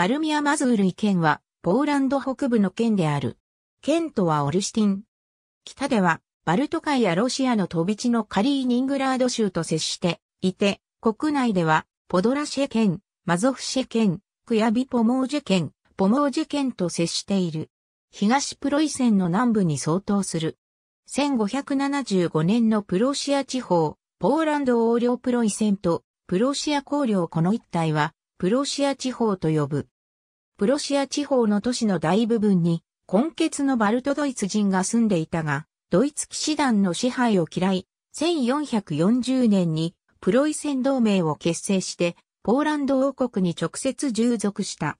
バルミア・マズールイ県は、ポーランド北部の県である。県都はオルシティン。北では、バルト海やロシアの飛び地のカリーニングラード州と接していて、国内では、ポドラシェ県、マゾフシェ県、クヤビポモージェ県、ポモージェ県と接している。東プロイセンの南部に相当する。1575年のプロシア地方、ポーランド横領プロイセンとプロシア公領この一帯は、プロシア地方と呼ぶ。プロシア地方の都市の大部分に、根血のバルトドイツ人が住んでいたが、ドイツ騎士団の支配を嫌い、1440年にプロイセン同盟を結成して、ポーランド王国に直接従属した。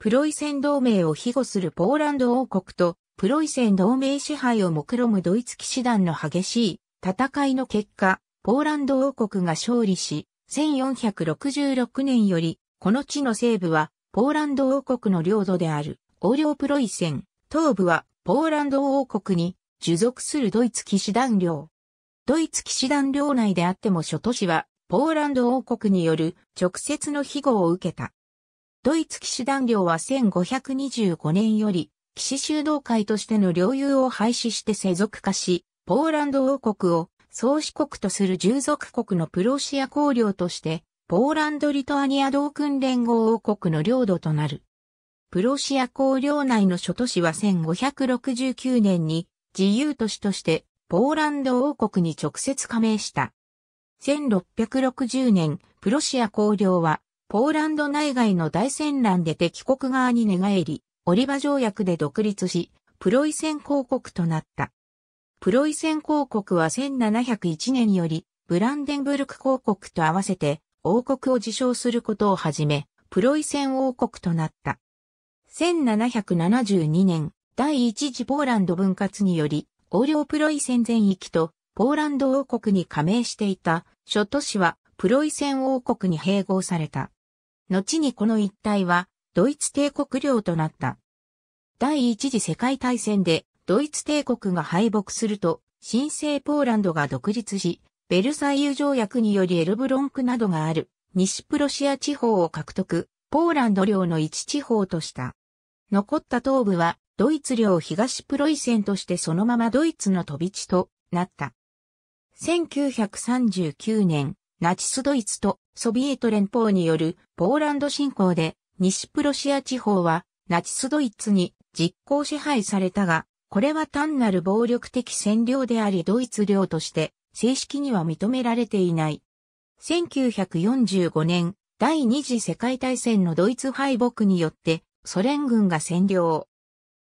プロイセン同盟を庇護するポーランド王国と、プロイセン同盟支配を目論むドイツ騎士団の激しい戦いの結果、ポーランド王国が勝利し、1466年より、この地の西部は、ポーランド王国の領土である、横領プロイセン、東部は、ポーランド王国に、従属するドイツ騎士団領。ドイツ騎士団領内であっても諸都市は、ポーランド王国による直接の庇護を受けた。ドイツ騎士団領は1525年より、騎士修道会としての領有を廃止して世俗化し、ポーランド王国を宗主国とする従属国のプロシア公領として、ポーランド・リトアニア同訓連合王国の領土となる。プロシア公領内の諸都市は1569年に自由都市としてポーランド王国に直接加盟した。1660年、プロシア公領はポーランド内外の大戦乱で敵国側に寝返り、オリバ条約で独立し、プロイセン公国となった。プロイセン公国は1701年より、ブランデンブルク公国と合わせて王国を自称することをはじめ、プロイセン王国となった。1772年、第一次ポーランド分割により、横領プロイセン全域とポーランド王国に加盟していた諸都市はプロイセン王国に併合された。後にこの一帯はドイツ帝国領となった。第一次世界大戦でドイツ帝国が敗北すると、新生ポーランドが独立し、ベルサイユ条約によりエルブロンクなどがある西プロシア地方を獲得、ポーランド領の一地方とした。残った東部はドイツ領東プロイセンとしてそのままドイツの飛び地となった。1939年、ナチスドイツとソビエト連邦によるポーランド侵攻で西プロシア地方はナチスドイツに実行支配されたが、これは単なる暴力的占領でありドイツ領として正式には認められていない。1945年、第二次世界大戦のドイツ敗北によってソ連軍が占領。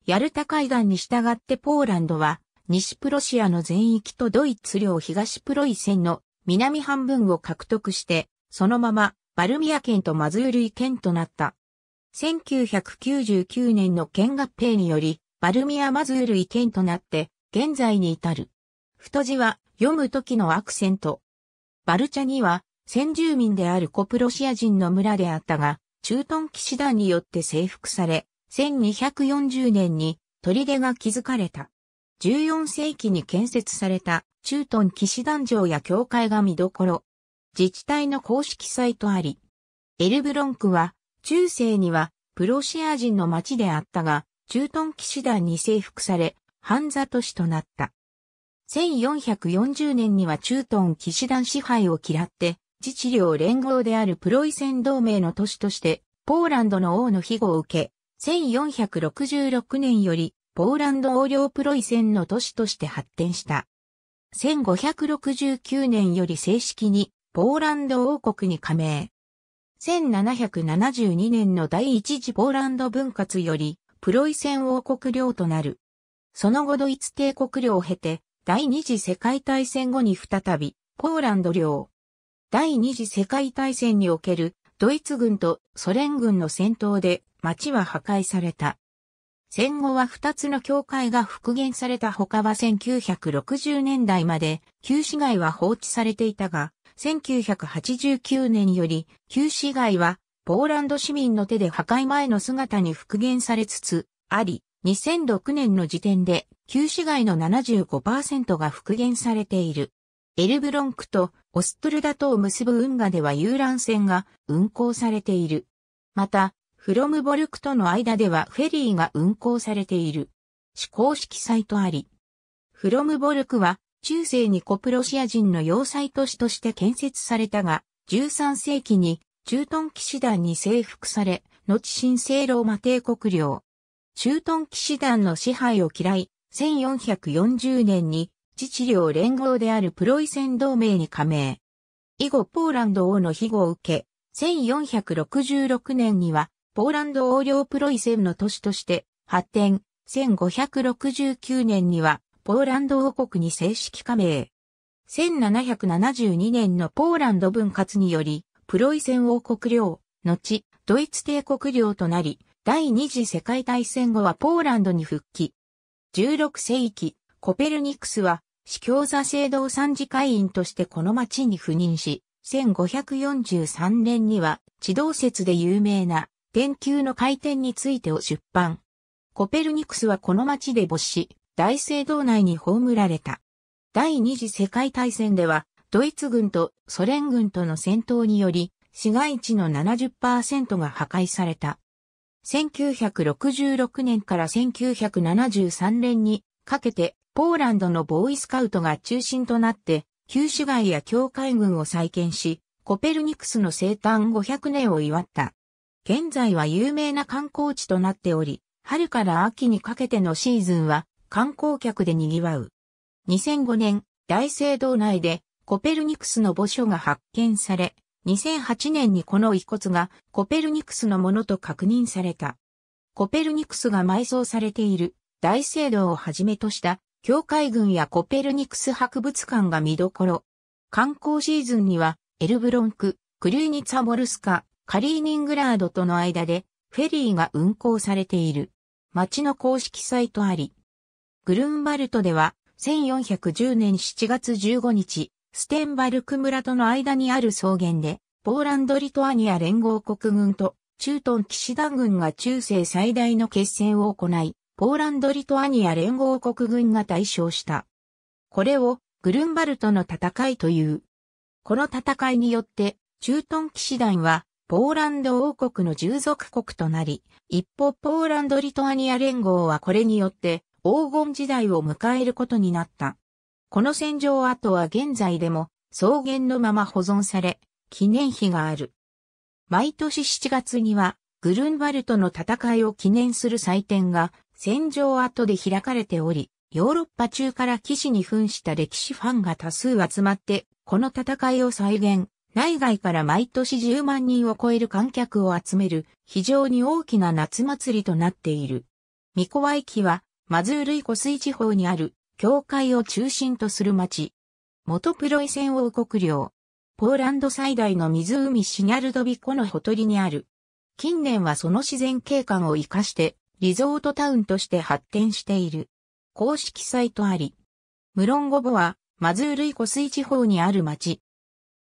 ヤルタ海岸に従ってポーランドは西プロシアの全域とドイツ領東プロイセンの南半分を獲得して、そのままバルミア県とマズールイ県となった。1999年の県合併により、バルミアマズールイ県となって、現在に至る。太字は読む時のアクセント。バルチャには先住民であるコプロシア人の村であったが、駐屯騎士団によって征服され、1240年に砦が築かれた。14世紀に建設された駐屯騎士団城や教会が見どころ。自治体の公式サイトあり。エルブロンクは、中世にはプロシア人の町であったが、駐屯騎士団に征服され、半座都市となった。1440年には駐屯騎士団支配を嫌って、自治領連合であるプロイセン同盟の都市として、ポーランドの王の庇護を受け、1466年より、ポーランド横領プロイセンの都市として発展した。1569年より正式にポーランド王国に加盟。1772年の第一次ポーランド分割よりプロイセン王国領となる。その後ドイツ帝国領を経て第二次世界大戦後に再びポーランド領。第二次世界大戦におけるドイツ軍とソ連軍の戦闘で町は破壊された。戦後は二つの教会が復元された他は1960年代まで旧市街は放置されていたが、1989年より旧市街はポーランド市民の手で破壊前の姿に復元されつつあり、2006年の時点で旧市街の75%が復元されている。エルブロンクとオストルダとを結ぶ運河では遊覧船が運航されている。また、フロムボルクとの間ではフェリーが運航されている。公式サイトあり。フロムボルクは中世にコプロシア人の要塞都市として建設されたが、13世紀に駐屯騎士団に征服され、後新生ローマ帝国領。駐屯騎士団の支配を嫌い、1440年に自治領連合であるプロイセン同盟に加盟。以後ポーランド王の庇護を受け、1466年にはポーランド王領プロイセンの都市として発展、1569年にはポーランド王国に正式加盟。1772年のポーランド分割により、プロイセン王国領、後、ドイツ帝国領となり、第二次世界大戦後はポーランドに復帰。16世紀、コペルニクスは、司教座聖堂参事会員としてこの町に赴任し、1543年には、地動説で有名な、天球の回転についてを出版。コペルニクスはこの町で没し、大聖堂内に葬られた。第二次世界大戦では、ドイツ軍とソ連軍との戦闘により、市街地の70%が破壊された。1966年から1973年にかけて、ポーランドのボーイスカウトが中心となって、旧市街や教会軍を再建し、コペルニクスの生誕500年を祝った。現在は有名な観光地となっており、春から秋にかけてのシーズンは観光客で賑わう。2005年、大聖堂内でコペルニクスの墓所が発見され、2008年にこの遺骨がコペルニクスのものと確認された。コペルニクスが埋葬されている大聖堂をはじめとした教会群やコペルニクス博物館が見どころ。観光シーズンにはエルブロンク、クリーニツァモルスカ、カリーニングラードとの間でフェリーが運航されている。町の公式サイトあり。グルンバルトでは、1410年7月15日、ステンバルク村との間にある草原で、ポーランド・リトアニア連合国軍と駐屯騎士団軍が中世最大の決戦を行い、ポーランド・リトアニア連合国軍が大勝した。これをグルンバルトの戦いという。この戦いによって、駐屯騎士団はポーランド王国の従属国となり、一方ポーランド・リトアニア連合はこれによって黄金時代を迎えることになった。この戦場跡は現在でも草原のまま保存され、記念碑がある。毎年7月にはグルンバルトの戦いを記念する祭典が戦場跡で開かれており、ヨーロッパ中から騎士に扮した歴史ファンが多数集まって、この戦いを再現、内外から毎年10万人を超える観客を集める非常に大きな夏祭りとなっている。ミコワイキはマズールイ湖水地方にある教会を中心とする町。元プロイセン王国領。ポーランド最大の湖シニャルドビ湖のほとりにある。近年はその自然景観を活かしてリゾートタウンとして発展している。公式サイトあり。ムロンゴボはマズールイ湖水地方にある町。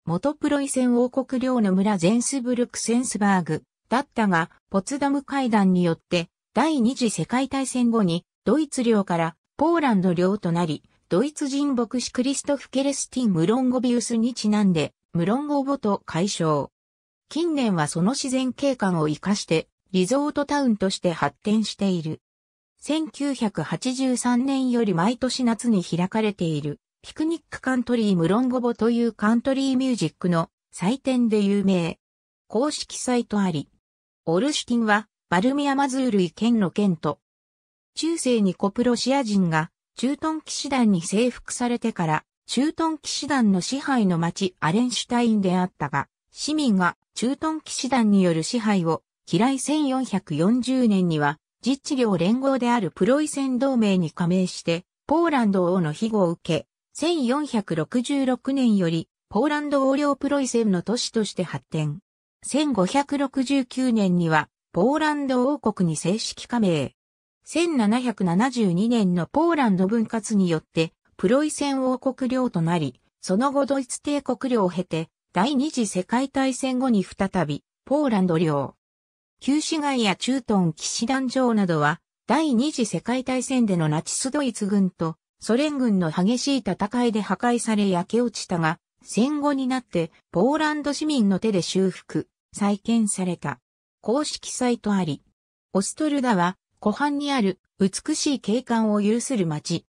元プロイセン王国領の村ゼンスブルクセンスバーグだったが、ポツダム会談によって第二次世界大戦後にドイツ領からポーランド領となり、ドイツ人牧師クリストフ・ケレスティン・ムロンゴビウスにちなんで、ムロンゴボと解消。近年はその自然景観を活かして、リゾートタウンとして発展している。1983年より毎年夏に開かれている、ピクニックカントリームロンゴボというカントリーミュージックの祭典で有名。公式サイトあり。オルシュティンは、バルミアマズールイ県の県と、中世にコプロシア人が駐屯騎士団に征服されてから駐屯騎士団の支配の町アレンシュタインであったが、市民が駐屯騎士団による支配を嫌い1440年には実治領連合であるプロイセン同盟に加盟してポーランド王の庇護を受け、1466年よりポーランド王領プロイセンの都市として発展。1569年にはポーランド王国に正式加盟。1772年のポーランド分割によってプロイセン王国領となり、その後ドイツ帝国領を経て、第二次世界大戦後に再び、ポーランド領。旧市街や駐屯騎士団場などは、第二次世界大戦でのナチスドイツ軍とソ連軍の激しい戦いで破壊され焼け落ちたが、戦後になってポーランド市民の手で修復、再建された。公式サイトあり。オストルダは湖畔にある美しい景観を有する町。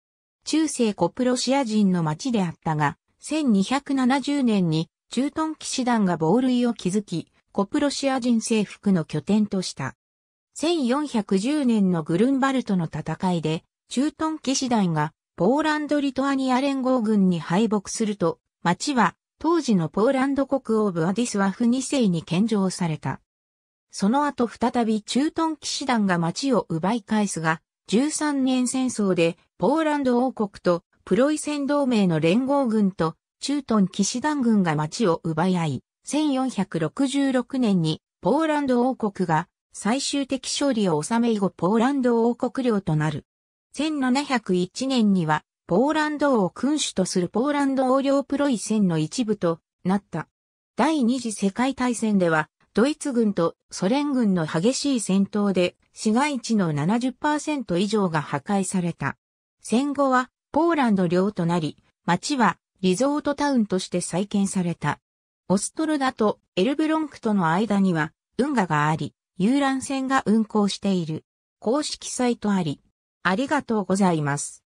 中世コプロシア人の町であったが、1270年に駐屯騎士団が防塁を築き、コプロシア人征服の拠点とした。1410年のグルンバルトの戦いで、駐屯騎士団がポーランド・リトアニア連合軍に敗北すると、町は当時のポーランド国王ブアディスワフ2世に献上された。その後再び駐屯騎士団が町を奪い返すが、13年戦争でポーランド王国とプロイセン同盟の連合軍と駐屯騎士団軍が町を奪い合い、1466年にポーランド王国が最終的勝利を収め以後ポーランド王国領となる。1701年にはポーランド王君主とするポーランド王領プロイセンの一部となった。第二次世界大戦ではドイツ軍とソ連軍の激しい戦闘で市街地の70%以上が破壊された。戦後はポーランド領となり、町はリゾートタウンとして再建された。オストルダとエルブロンクとの間には運河があり、遊覧船が運航している。公式サイトあり。ありがとうございます。